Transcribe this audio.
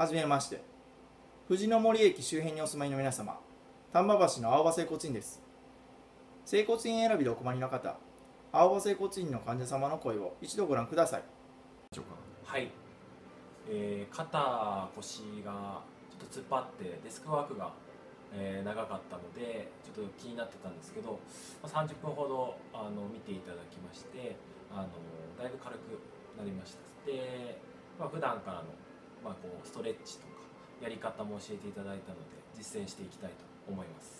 はじめまして。藤の森駅周辺にお住まいの皆様。丹波橋の青葉整骨院です。整骨院選びでお困りの方青葉整骨院の患者様の声を一度ご覧ください。はい、えー肩腰がちょっと突っ張ってデスクワークが、えー長かったのでちょっと気になってたんですけど、まあ、30分ほどあの見ていただきましてあのだいぶ軽くなりました。で、まあ普段からの、まあ、こうストレッチとかやり方も教えていただいたので実践していきたいと思います。